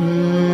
Mm-hmm.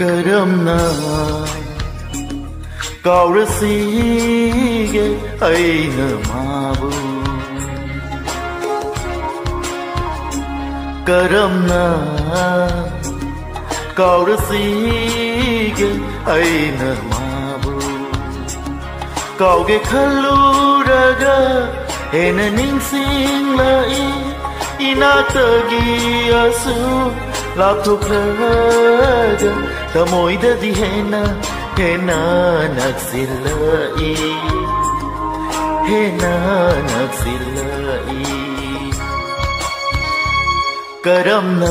ꯀꯔꯝꯅ ꯀꯥꯎꯔꯁꯤꯒꯦ ꯑꯩꯅ ꯃꯥꯕꯨ ꯀꯔꯝꯅ ꯀꯥꯎꯔꯁꯤꯒꯦ ꯑꯩꯅ ꯃꯥꯕꯨ ꯀꯥꯎꯒꯦ ꯈꯜꯂꯨꯔꯒ ꯍꯦꯟꯅ ꯅꯤꯡꯁꯤꯡꯂꯛꯏ ꯏꯅꯥꯛꯇꯒꯤ ꯑꯁꯨꯛ ಲಾಥುಕ್ಲಗ ತಮೊಯ್ದದಿ ಹೇನ ಹೇನ ನಗ್ಸಿಲ್ಲೈ ಹೇನ ನಗ್ಸಿಲ್ಲೈ ಕರಮ್ನ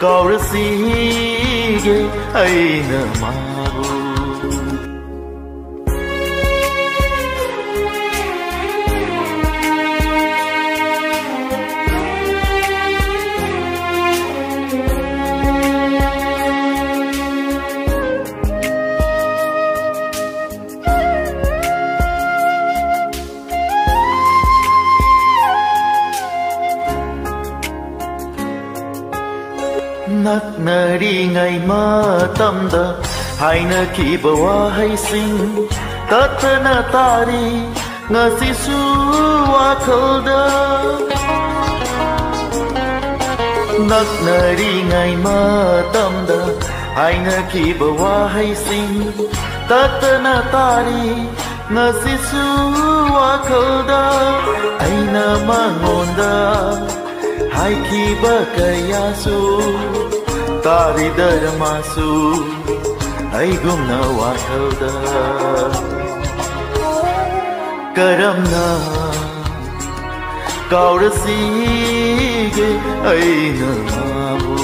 ಕೌರಸಿಗೆ ಐನ nari ngai ma tamda haina ki bawa hai sing tatna tari ngasi su akhalda nak nari ngai ma tamda haina ki bawa hai sing tatna tari ngasi su akhalda aina mangonda hai ki cây su ꯇꯥꯔꯤꯗꯔꯃꯥꯁꯨ ꯑꯩꯒꯨꯝꯅ ꯋꯥꯈꯜꯗ ꯀꯔꯝꯅ ꯀꯥꯎꯔꯁꯤꯒꯦ ꯑꯩꯅ ꯃꯥꯕꯨ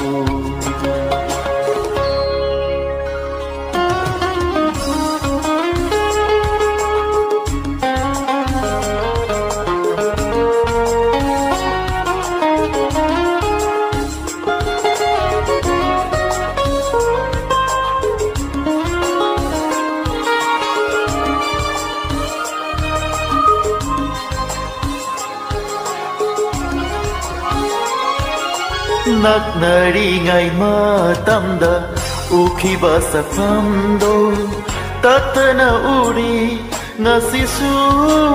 ꯅꯛꯅꯔꯤꯉꯩ ꯃꯇꯝꯗ ꯎꯈꯤꯕ ꯁꯛꯐꯝꯗꯣ ꯇꯠꯇꯅ ꯎꯔꯤ ꯉꯁꯤꯁꯨ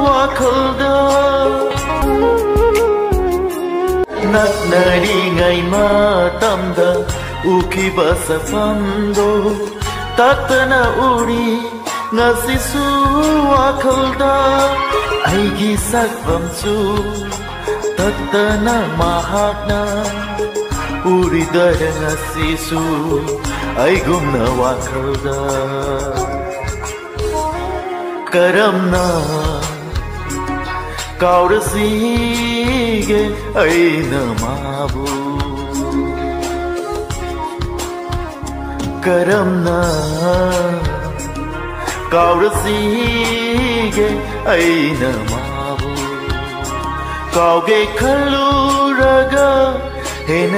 ꯋꯥꯈꯜꯗ ꯅꯛꯅꯔꯤꯉꯩ ꯃꯇꯝꯗ ꯎꯈꯤꯕ ꯁꯛꯐꯝꯗꯣ ꯇꯠꯇꯅ ꯎꯔꯤ ꯉꯁꯤꯁꯨ ꯋꯥꯈꯜꯗ ꯑꯩꯒꯤ ꯁꯛꯐꯝꯁꯨ ꯇꯠꯇꯅ ꯃꯍꯥꯛꯅ ಉರಿದರೆ ನಸಿಸು ಐಗುಣವಾಗದ ಕರಮ್ನ ಕಾವರಸಿಗೆ ಐನ ಮಾವು. ಕರಮ್ನ ಕಾವರಸಿಗೆ ಐನ ಮಾವು. ಕಾವ್ಗೆ ಕಲ್ಲೂರಗ Hình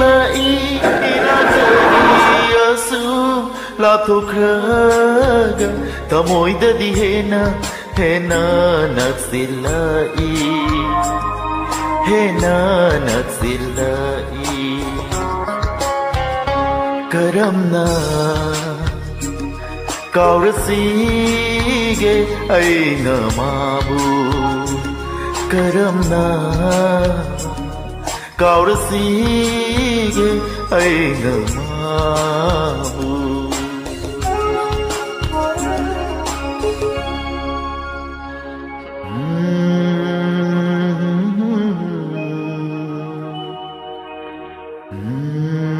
là ý Khi đã đi Yesu La tu kraga Ta moi da di hena Hena natsila Kaur Singh Ainamabu Mmm. -hmm. Mm-hmm.